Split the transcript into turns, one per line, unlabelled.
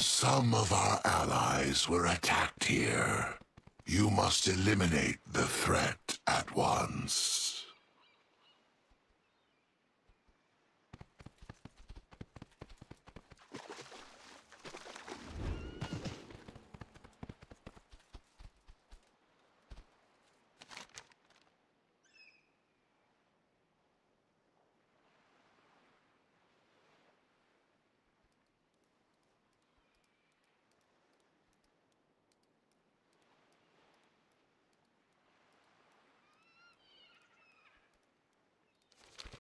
Some of our allies were attacked here. You must eliminate the threat at once.